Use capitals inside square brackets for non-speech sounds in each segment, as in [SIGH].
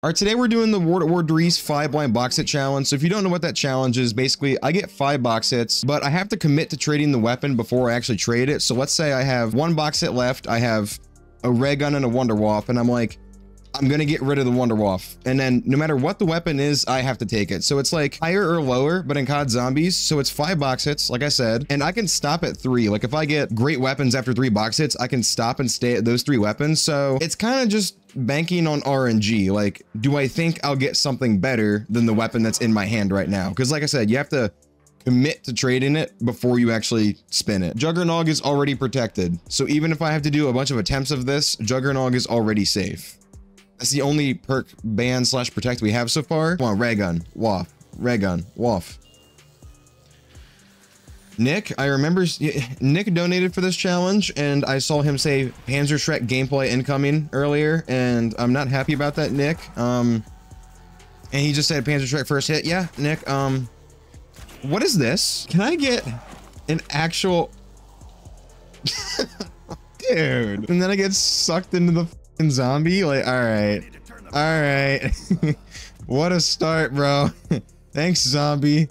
All right, today we're doing the War War Dries 5 blind box hit challenge. So if you don't know what that challenge is, basically I get five box hits, but I have to commit to trading the weapon before I actually trade it. So let's say I have one box hit left. I have a ray gun and a Wunderwaffe, and I'm like, I'm gonna get rid of the Wunderwaffe. And then no matter what the weapon is, I have to take it. So it's like higher or lower, but in COD Zombies. So it's five box hits, like I said, and I can stop at three. Like if I get great weapons after three box hits, I can stop and stay at those three weapons. So it's kind of just banking on RNG. Like, do I think I'll get something better than the weapon that's in my hand right now? Because like I said, you have to commit to trading it before you actually spin it. Juggernog is already protected. So even if I have to do a bunch of attempts of this, Juggernog is already safe. That's the only perk ban slash protect we have so far. Come on, ray gun, waff, ray gun, waff. Nick, I remember Nick donated for this challenge and I saw him say Panzerschreck gameplay incoming earlier and I'm not happy about that, Nick. Um, and he just said Panzerschreck first hit. Yeah, Nick, um, what is this? Can I get an actual... [LAUGHS] Dude. And then I get sucked into the zombie? Like, all right. All right. [LAUGHS] what a start, bro. [LAUGHS] Thanks, zombie.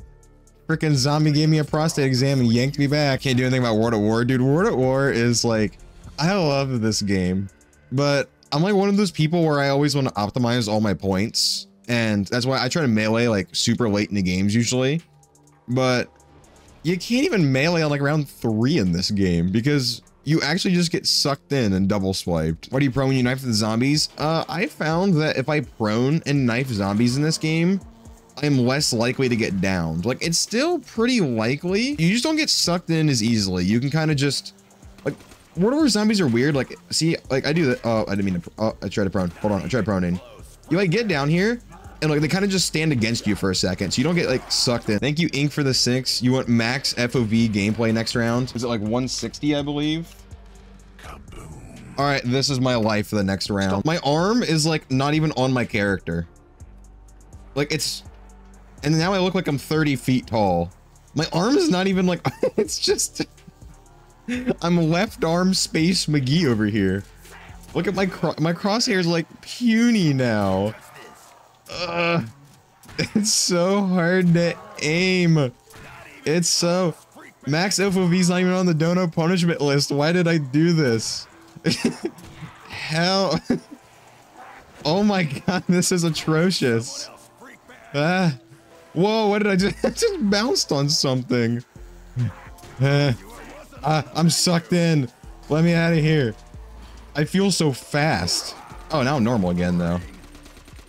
Freaking zombie gave me a prostate exam and yanked me back. Can't do anything about World at War. Dude, World at War is like, I love this game, but I'm like one of those people where I always want to optimize all my points. And that's why I try to melee like super late in the games usually. But you can't even melee on like round three in this game because you actually just get sucked in and double swiped. Why do you prone when you knife the zombies? Uh, I found that if I prone and knife zombies in this game, I'm less likely to get downed. Like, it's still pretty likely. You just don't get sucked in as easily. You can kind of just, like, World War Zombies are weird. Like, see, like, I do that. Oh, I didn't mean to, oh, I tried to prone. Hold on, I tried proning. You, like, get down here, and, like, they kind of just stand against you for a second, so you don't get, like, sucked in. Thank you, Ink, for the six. You want max FOV gameplay next round? Is it, like, 160, I believe? All right, this is my life for the next round. My arm is, like, not even on my character. Like, it's and now I look like I'm 30 feet tall. My arm is not even like, [LAUGHS] it's just, I'm left arm space McGee over here. Look at my, cro my crosshairs like puny now. Uh, [LAUGHS] it's so hard to aim. It's so, max FOV's not even on the dono punishment list. Why did I do this? [LAUGHS] Hell. oh my god, this is atrocious. Ah. Whoa, what did I just, [LAUGHS] I just bounced on something. Uh, uh, I'm sucked in. Let me out of here. I feel so fast. Oh, now I'm normal again, though.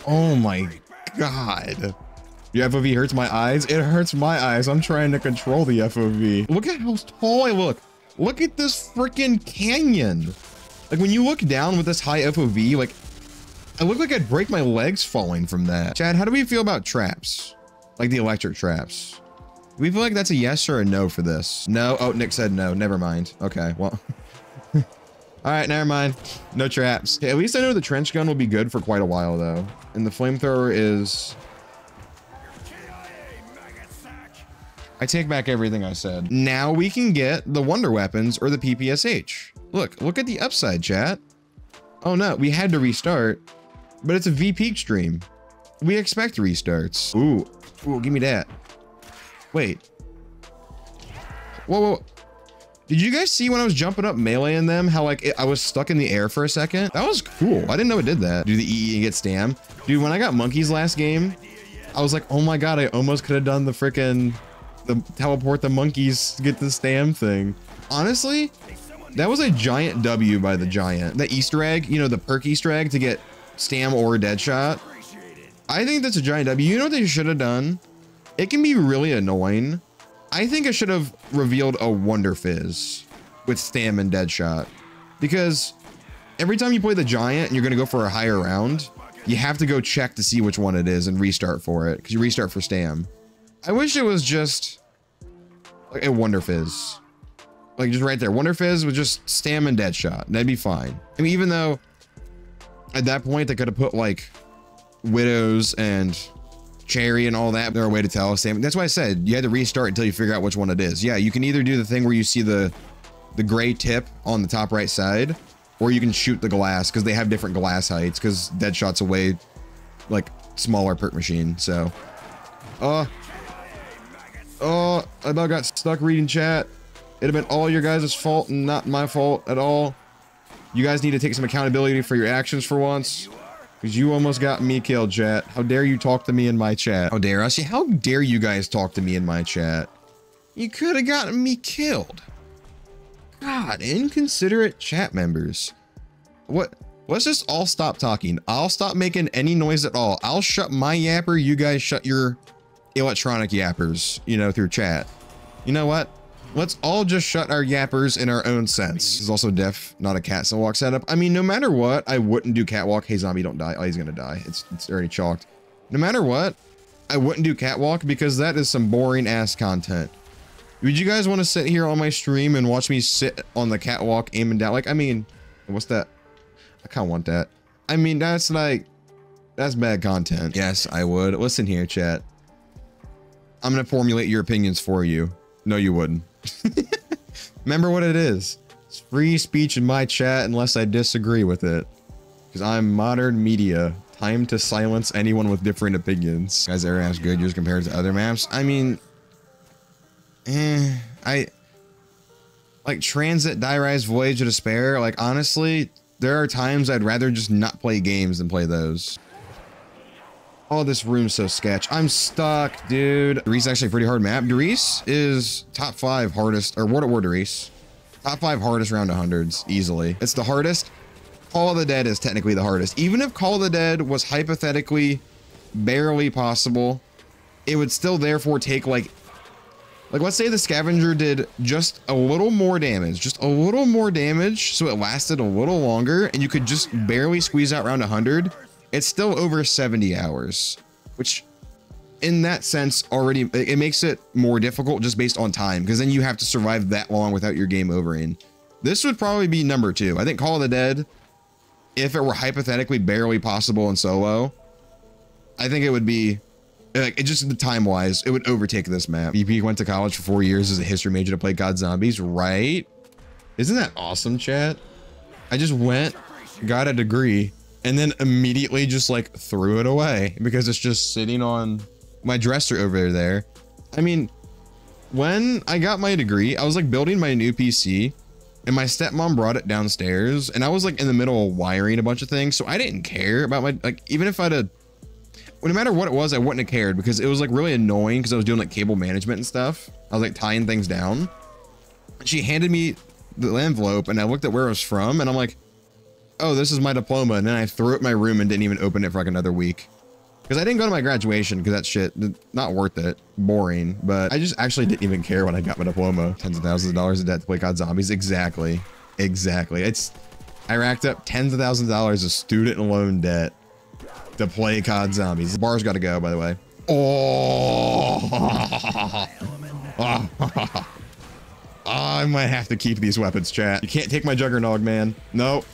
Oh my god. The FOV hurts my eyes. It hurts my eyes. I'm trying to control the FOV. Look at how tall I look. Look at this freaking canyon. Like when you look down with this high FOV, like I look like I'd break my legs falling from that. Chad, how do we feel about traps? Like the electric traps. Do we feel like that's a yes or a no for this? No. Oh, Nick said no. Never mind. Okay, well. [LAUGHS] All right, never mind. No traps. Okay, at least I know the trench gun will be good for quite a while, though. And the flamethrower is... I take back everything I said. Now we can get the wonder weapons or the PPSH. Look, look at the upside, chat. Oh no, we had to restart, but it's a VP stream. We expect restarts. Ooh, Ooh, give me that. Wait. Whoa, whoa. Did you guys see when I was jumping up meleeing them, how like it, I was stuck in the air for a second? That was cool. I didn't know it did that. Do the EE and get stam. Dude, when I got monkeys last game, I was like, oh my God, I almost could have done the freaking, the teleport the monkeys to get the stam thing. Honestly, that was a giant W by the giant. The Easter egg, you know, the perk Easter egg to get stam or dead shot. I think that's a giant W. You know what they should have done? It can be really annoying. I think I should have revealed a Wonder Fizz with Stam and Deadshot. Because every time you play the Giant and you're going to go for a higher round, you have to go check to see which one it is and restart for it. Because you restart for Stam. I wish it was just like a Wonder Fizz. Like just right there. Wonder Fizz with just Stam and Deadshot. That'd be fine. I mean, even though at that point they could have put like widows and cherry and all that. There a way to tell. Same. That's why I said you had to restart until you figure out which one it is. Yeah, you can either do the thing where you see the the gray tip on the top right side, or you can shoot the glass because they have different glass heights because Deadshot's away like smaller perk machine. So, uh, oh, I about got stuck reading chat. It'd have been all your guys' fault and not my fault at all. You guys need to take some accountability for your actions for once. Because you almost got me killed, chat. How dare you talk to me in my chat? How dare I see? How dare you guys talk to me in my chat? You could have gotten me killed. God, inconsiderate chat members. What? Let's just all stop talking. I'll stop making any noise at all. I'll shut my yapper. You guys shut your electronic yappers, you know, through chat. You know what? Let's all just shut our yappers in our own sense. He's also deaf, not a cat so walk setup. I mean, no matter what, I wouldn't do catwalk. Hey, zombie, don't die. Oh, he's gonna die. It's, it's already chalked. No matter what, I wouldn't do catwalk because that is some boring ass content. Would you guys want to sit here on my stream and watch me sit on the catwalk aiming down? Like, I mean, what's that? I kind of want that. I mean, that's like, that's bad content. Yes, I would. Listen here, chat. I'm going to formulate your opinions for you. No, you wouldn't. [LAUGHS] Remember what it is. It's free speech in my chat unless I disagree with it. Because I'm modern media. Time to silence anyone with different opinions. Guys ever map's good years compared to other maps? I mean, eh, I like Transit, Die Rise, Voyage of Despair. Like honestly, there are times I'd rather just not play games than play those. Oh, this room's so sketch. I'm stuck, dude. Der Riese is actually a pretty hard map. Der Riese is top five hardest, or World at War Der Riese. Top five hardest round of 100s, easily. It's the hardest. Call of the Dead is technically the hardest. Even if Call of the Dead was hypothetically barely possible, it would still therefore take like like, let's say the scavenger did just a little more damage, just a little more damage, so it lasted a little longer, and you could just barely squeeze out around 100. It's still over 70 hours, which in that sense already, it makes it more difficult just based on time, because then you have to survive that long without your game over in. This would probably be number two. I think Call of the Dead, if it were hypothetically barely possible in solo, I think it would be like it just the time wise, it would overtake this map. VP went to college for four years as a history major to play COD Zombies, right? Isn't that awesome, chat? I just went, got a degree, and then immediately just like threw it away because it's just sitting on my dresser over there. I mean, when I got my degree, I was like building my new PC and my stepmom brought it downstairs and I was like in the middle of wiring a bunch of things. So I didn't care about my, like, even if I'd have no matter what it was, I wouldn't have cared because it was like really annoying because I was doing like cable management and stuff. I was like tying things down. She handed me the envelope and I looked at where it was from and I'm like, oh, this is my diploma. And then I threw it in my room and didn't even open it for like another week. Because I didn't go to my graduation because that shit, not worth it. Boring. But I just actually didn't even care when I got my diploma. Tens of thousands of dollars of debt to play COD Zombies. Exactly. Exactly. It's, I racked up tens of thousands of dollars of student loan debt to play COD Zombies. The bar's got to go, by the way. Oh. [LAUGHS] I might have to keep these weapons, chat. You can't take my Juggernog, man. No.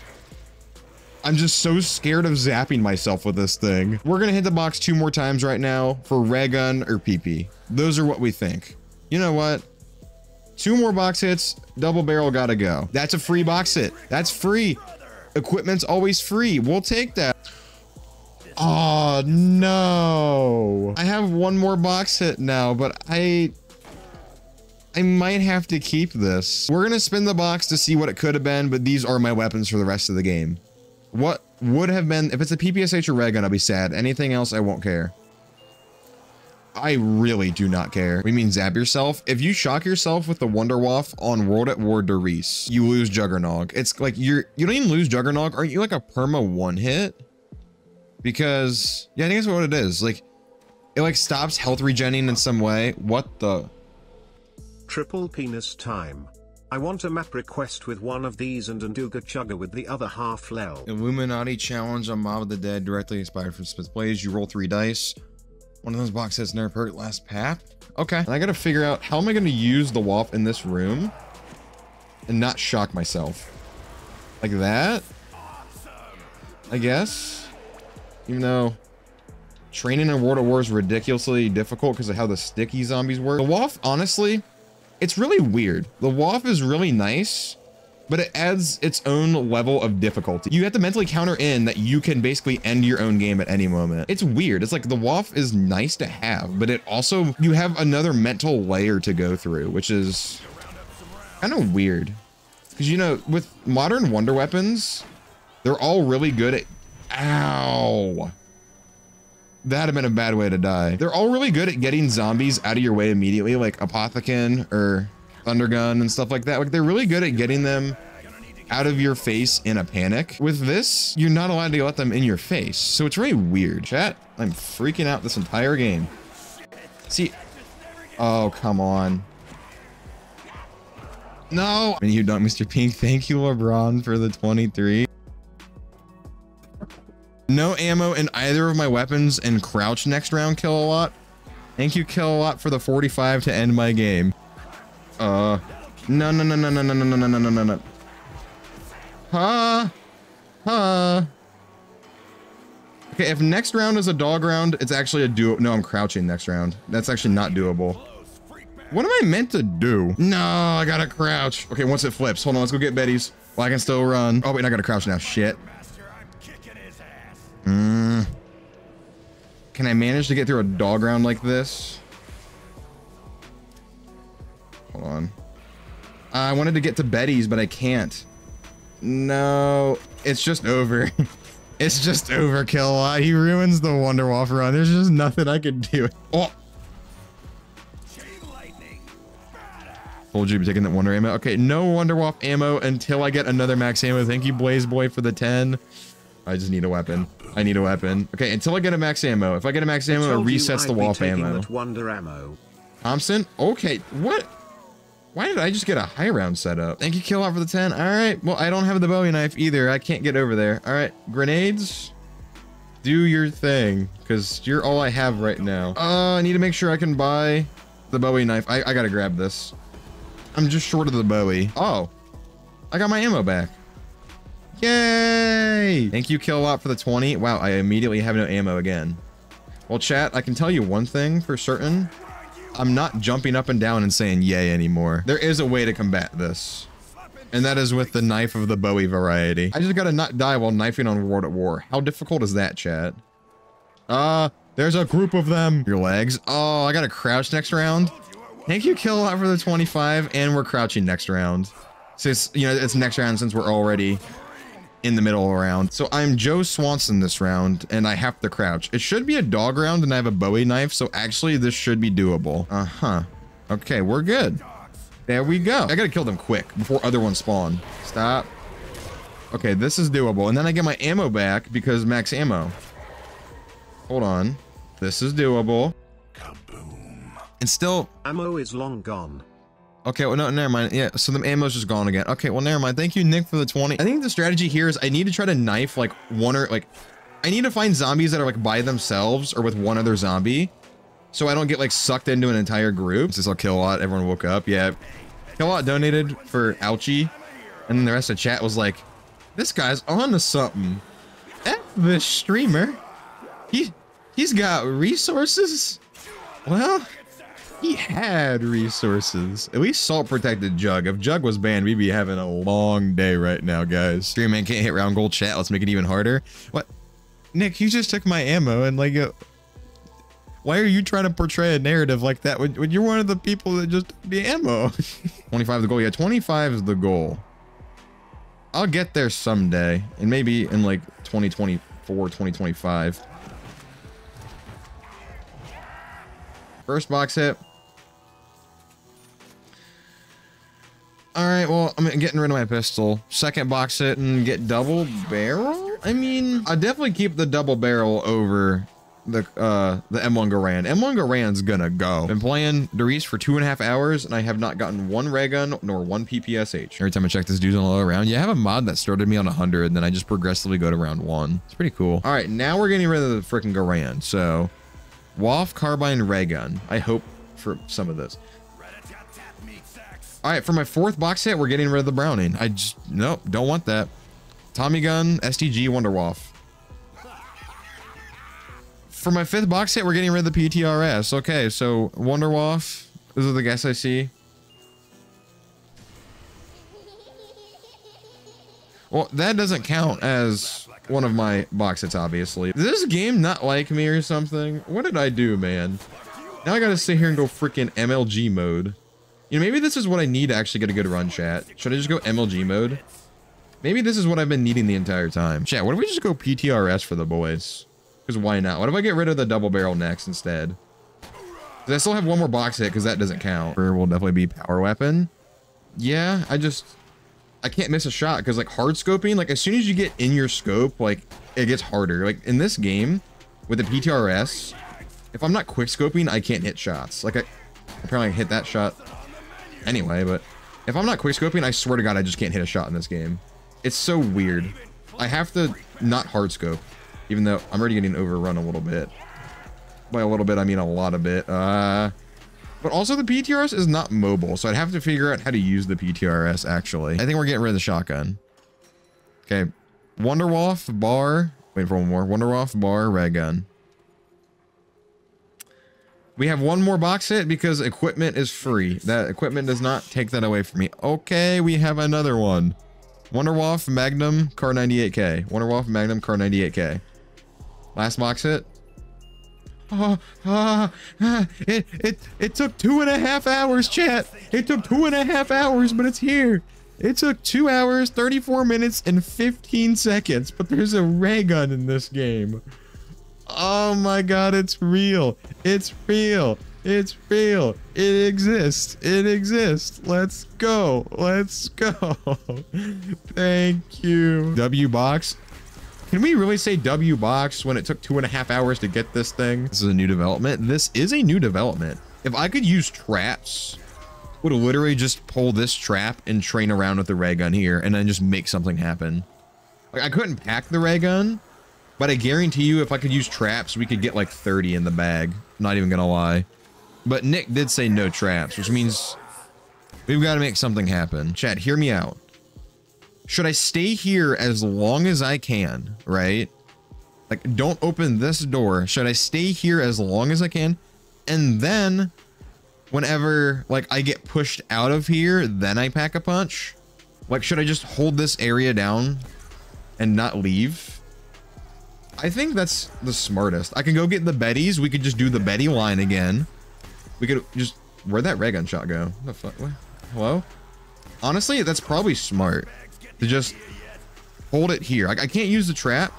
I'm just so scared of zapping myself with this thing. We're to hit the box two more times right now for ray gun or PP. Those are what we think. You know what? Two more box hits, double barrel gotta go. That's a free box hit. That's free. Equipment's always free. We'll take that. Oh, no. I have one more box hit now, but I... I might have to keep this. We're to spin the box to see what it could have been, but these are my weapons for the rest of the game. What would have been... If it's a PPSH or ray gun, I'll be sad. Anything else, I won't care. I really do not care. We mean zap yourself. If you shock yourself with the Wunderwaffe on World at War Der Riese, you lose Juggernog. It's like you're you don't even lose Juggernog. Aren't you like a perma one hit? because yeah, I think that's what it is. Like it like stops health regenning in some way. What the? Triple penis time. I want a map request with one of these and Anduga Chugga with the other half lel. Illuminati challenge on Mob of the Dead directly inspired from Smith Plays. You roll three dice. One of those boxes never hurt last path. Okay. And I gotta figure out how am I gonna use the WAP in this room and not shock myself. Like that? I guess. Even though training in World of War is ridiculously difficult because of how the sticky zombies work. The WAF, honestly, it's really weird. The WAF is really nice but it adds its own level of difficulty. You have to mentally counter in that you can basically end your own game at any moment. It's weird. It's like the WAF is nice to have, but it also, you have another mental layer to go through, which is kind of weird. Because, you know, with modern wonder weapons, they're all really good at, ow. That'd have been a bad way to die. They're all really good at getting zombies out of your way immediately, like Apothicon or Thundergun and stuff like that. Like they're really good at getting them out of your face in a panic. With this, you're not allowed to let them in your face. So it's really weird. Chat, I'm freaking out this entire game. See, oh, come on. No. And you don't, Mr. Pink. Thank you, LeBron, for the 23. No ammo in either of my weapons and crouch next round kill a lot. Thank you, kill a lot for the 45 to end my game. Uh, no, no, no, no, no, no, no, no, no, no, no, no. Huh? Huh? Okay, if next round is a dog round, it's actually a do- No, I'm crouching next round. That's actually not doable. What am I meant to do? No, I gotta crouch. Okay, once it flips. Hold on, let's go get Betty's. Well, I can still run. Oh, wait, I gotta crouch now. Shit. Mm. Can I manage to get through a dog round like this? Hold on. I wanted to get to Betty's, but I can't. No, it's just over. [LAUGHS] it's just overkill. He ruins the Wonder Waff run. There's just nothing I can do. Oh. Told you be taking that Wonder ammo. Okay, no Wonder Waff ammo until I get another max ammo. Thank you, Blaze Boy, for the 10. I just need a weapon. I need a weapon. Okay, until I get a max ammo. If I get a max ammo, it resets the wall ammo. Wonder ammo. Thompson? Okay, what? Why did I just get a high round set up? Thank you, Kill Out, for the 10. All right. Well, I don't have the Bowie knife either. I can't get over there. All right. Grenades. Do your thing, because you're all I have right now. Uh, I need to make sure I can buy the Bowie knife. I, I gotta grab this. I'm just short of the Bowie. Oh, I got my ammo back. Yay! Thank you, Kill for the 20. Wow, I immediately have no ammo again. Well, chat, I can tell you one thing for certain. I'm not jumping up and down and saying yay anymore. There is a way to combat this. And that is with the knife of the Bowie variety. I just gotta not die while knifing on World at War. How difficult is that, chat? Uh, there's a group of them. Your legs. Oh, I gotta crouch next round. Thank you, Kill for the 25, and we're crouching next round. Since, you know, it's next round since we're already in the middle round. So I'm Joe Swanson this round, and I have to crouch. It should be a dog round, and I have a Bowie knife, so actually this should be doable. Uh-huh. Okay, we're good. There we go. I gotta kill them quick before other ones spawn. Stop. Okay, this is doable. And then I get my ammo back because max ammo. Hold on. This is doable. Kaboom. And still... Ammo is long gone. Okay, well, no, never mind. Yeah, so the ammo's just gone again. Okay, well, never mind. Thank you, Nick, for the 20. I think the strategy here is I need to try to knife, like, one or, like, I need to find zombies that are, like, by themselves or with one other zombie. So I don't get, like, sucked into an entire group. This will kill a lot. Everyone woke up. Yeah. Kill a lot donated for Ouchie. And then the rest of the chat was like, this guy's on to something. F the streamer. He, he's got resources. Well, he had resources. At least Salt protected Jug. If Jug was banned, we'd be having a long day right now, guys. Stream man can't hit round gold chat. Let's make it even harder. What? Nick, you just took my ammo and like, uh, why are you trying to portray a narrative like that when, when you're one of the people that just took the ammo? [LAUGHS] 25 the goal. Yeah, 25 is the goal. I'll get there someday and maybe in like 2024, 2025. First box hit. All right, well, I'm getting rid of my pistol. Second box hit and get double barrel? I mean, I definitely keep the double barrel over the uh the M1 Garand. M1 Garand's gonna go. Been playing Doris for two and a half hours and I have not gotten one ray gun nor one PPSH. Every time I check this dude's on a low round, yeah, I have a mod that started me on 100 and then I just progressively go to round one. It's pretty cool. All right, now we're getting rid of the freaking Garand. So, WAF, Carbine, Ray Gun. I hope for some of this. All right, for my fourth box hit, we're getting rid of the Browning. I just, nope, don't want that. Tommy Gun, STG, Wonderwaff. For my fifth box hit, we're getting rid of the PTRS. Okay, so Wonder Waff, Those are the guests I see. Well, that doesn't count as one of my box hits, obviously. Does this game not like me or something? What did I do, man? Now I gotta sit here and go freaking MLG mode. You know, maybe this is what I need to actually get a good run, chat. Should I just go MLG mode? Maybe this is what I've been needing the entire time. Chat, what if we just go PTRS for the boys? Because why not? What if I get rid of the double barrel next instead? I still have one more box hit because that doesn't count. Or will definitely be power weapon. Yeah, I just... I can't miss a shot because like hard scoping, like as soon as you get in your scope, like it gets harder. Like in this game with the PTRS, if I'm not quick scoping, I can't hit shots. Like I, apparently I hit that shot anyway, but if I'm not quick scoping, I swear to God, I just can't hit a shot in this game. It's so weird. I have to not hard scope, even though I'm already getting overrun a little bit. By a little bit, I mean a lot of bit. Uh, but also the PTRS is not mobile, so I'd have to figure out how to use the PTRS actually. I think we're getting rid of the shotgun. Okay. Wonderwaff, bar. Wait for one more. Wonderwaff, bar, red gun. We have one more box hit because equipment is free. That equipment does not take that away from me. Okay, we have another one. Wonderwaff, Magnum, Kar 98K. Wonderwaff, Magnum, Kar 98K. Last box hit. Oh, oh, oh, it, it, it took two and a half hours, chat. It took two and a half hours, but it's here. It took two hours, 34 minutes, and 15 seconds, but there's a ray gun in this game. Oh my god, it's real. It's real. It's real. It exists. It exists. Let's go. Let's go. [LAUGHS] Thank you. W box. Can we really say W box when it took two and a half hours to get this thing? This is a new development. This is a new development. If I could use traps, would literally just pull this trap and train around with the ray gun here and then just make something happen. Like I couldn't pack the ray gun, but I guarantee you if I could use traps, we could get like 30 in the bag. Not even gonna lie. But Nick did say no traps, which means we've got to make something happen. Chat, hear me out. Should I stay here as long as I can, right? Like, don't open this door. Should I stay here as long as I can? And then, whenever, like, I get pushed out of here, then I pack a punch? Like, should I just hold this area down and not leave? I think that's the smartest. I can go get the Bettys. We could just do the Betty line again. We could just... Where'd that ray gun shot go? What the fuck? Hello? Honestly, that's probably smart. To just hold it here. I, I can't use the trap.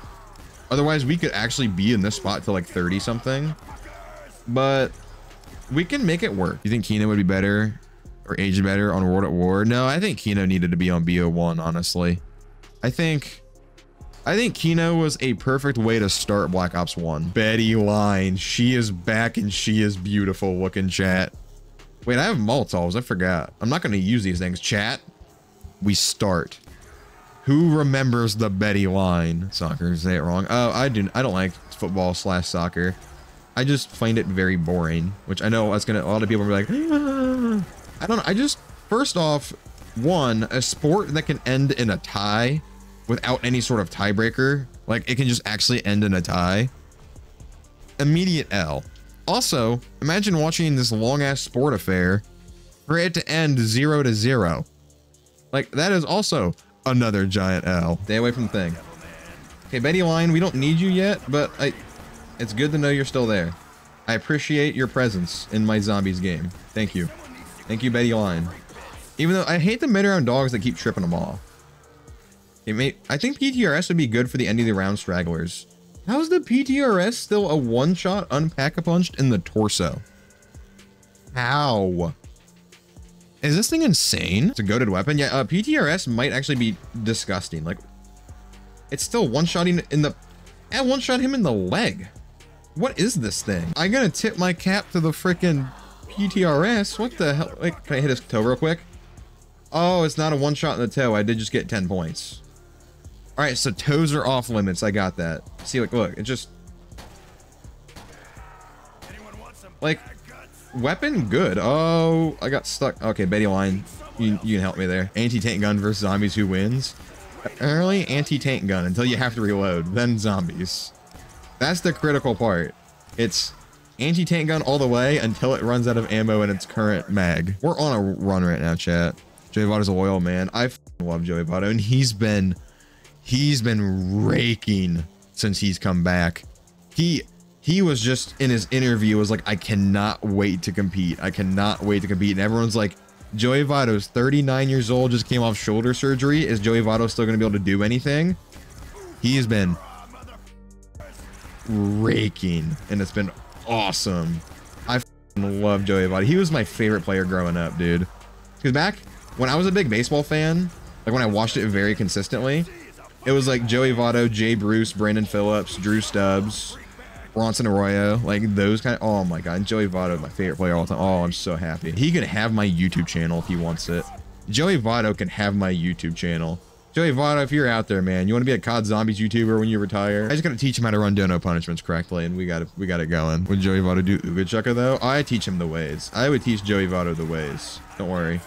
Otherwise, we could actually be in this spot to like 30 something. But we can make it work. You think Kino would be better or age better on World at War? No, I think Kino needed to be on BO1, honestly. I think I think Kino was a perfect way to start Black Ops 1. Betty Line. She is back and she is beautiful looking chat. Wait, I have Molotovs. I forgot. I'm not to use these things. Chat, we start. Who remembers the Betty line? Soccer, say it wrong. Oh, I do. I don't like football slash soccer. I just find it very boring, which I know that's gonna. A lot of people be like, ah. I don't know. I just first off, one, a sport that can end in a tie without any sort of tiebreaker. Like it can just actually end in a tie. Immediate L. Also, imagine watching this long ass sport affair for it to end zero to zero. Like that is also another giant L. Stay away from the thing. Okay, Betty Line, we don't need you yet, but I, it's good to know you're still there. I appreciate your presence in my zombies game. Thank you. Thank you, Betty Line. Even though I hate the mid-round dogs that keep tripping them off. It may, I think PTRS would be good for the end of the round stragglers. How's the PTRS still a one-shot unpack-a-punched in the torso? How? Is this thing insane? It's a goaded weapon? Yeah, uh, PTRS might actually be disgusting. Like, it's still one-shotting in the... And one-shot him in the leg. What is this thing? I'm gonna tip my cap to the freaking PTRS. What the hell? Like, can I hit his toe real quick? Oh, it's not a one-shot in the toe. I did just get 10 points. All right, so toes are off limits. I got that. See, like, look, it just like weapon good. Oh, I got stuck. Okay, Betty Line, you, you can help me there. Anti-tank gun versus zombies. Who wins? Early anti-tank gun until you have to reload, then zombies. That's the critical part. It's anti-tank gun all the way until it runs out of ammo in its current mag. We're on a run right now, chat. Joey Votto's a loyal man. I love Joey Votto, and he's been he's been raking since he's come back. He he was just in his interview was like, I cannot wait to compete. I cannot wait to compete. And everyone's like, Joey Votto's 39 years old, just came off shoulder surgery. Is Joey Votto still going to be able to do anything? He's been raking, and it's been awesome. I love Joey Votto. He was my favorite player growing up, dude. Because back when I was a big baseball fan, like when I watched it very consistently, it was like Joey Votto, Jay Bruce, Brandon Phillips, Drew Stubbs, Bronson Arroyo, like those kind of. Oh my god, Joey Votto, my favorite player all the time. Oh, I'm so happy. He can have my YouTube channel if he wants it. Joey Votto can have my YouTube channel. Joey Votto, if you're out there, man, you want to be a COD Zombies YouTuber when you retire? I just gotta teach him how to run dono punishments correctly, and we got it. We got it going. Would Joey Votto do Uga Chucka though? I teach him the ways. I would teach Joey Votto the ways. Don't worry.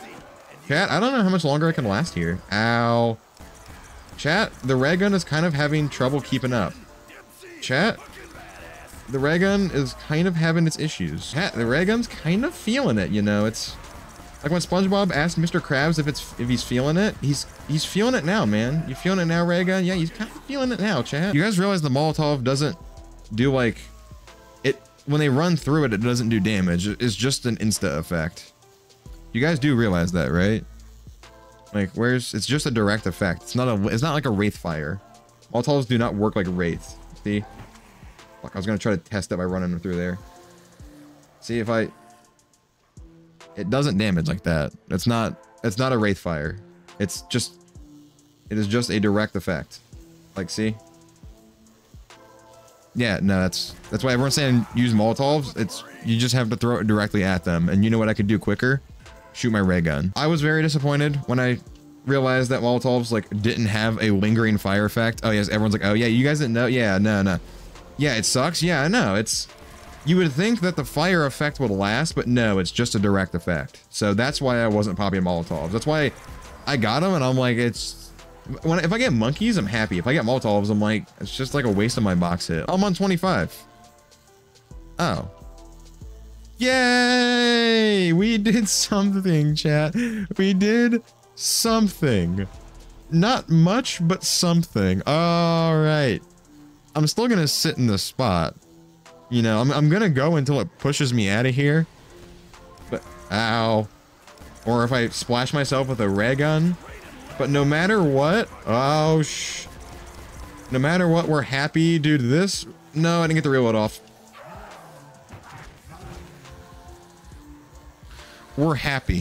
Chat, I don't know how much longer I can last here. Ow. Chat, the ray gun is kind of having trouble keeping up. Chat, the ray gun is kind of having its issues. Chat, the ray gun's kind of feeling it, you know, it's like when SpongeBob asked Mr. Krabs if it's if he's feeling it, he's he's feeling it now, man. You feeling it now, Raygun? Yeah, he's kind of feeling it now, chat. You guys realize the Molotov doesn't do like it when they run through it, it doesn't do damage. It's just an insta effect. You guys do realize that, right? Like, where's it's just a direct effect. It's not a it's not like a wraith fire. Molotovs do not work like wraiths. See? Fuck, I was gonna try to test it by running through there. See if I it doesn't damage like that. It's not it's not a wraith fire. It's just it is just a direct effect. Like see? Yeah, no, that's that's why everyone's saying use Molotovs. It's you just have to throw it directly at them. And you know what I could do quicker? Shoot my ray gun. I was very disappointed when I realized that Molotovs like didn't have a lingering fire effect. Oh yes, everyone's like, oh yeah, you guys didn't know? Yeah, no, no. Yeah, it sucks. Yeah, I know. It's you would think that the fire effect would last, but no, it's just a direct effect. So that's why I wasn't popping Molotovs. That's why I got them, and I'm like, it's... when If I get monkeys, I'm happy. If I get Molotovs, I'm like, it's just like a waste of my box hit. I'm on 25. Oh. Yay! We [LAUGHS] did something, chat. We did something. Not much, but something. All right. I'm still to sit in the spot. You know, I'm, I'm gonna go until it pushes me out of here. But, ow. Or if I splash myself with a ray gun. But no matter what, oh sh. No matter what, we're happy, dude. This, no, I didn't get the reload off. We're happy.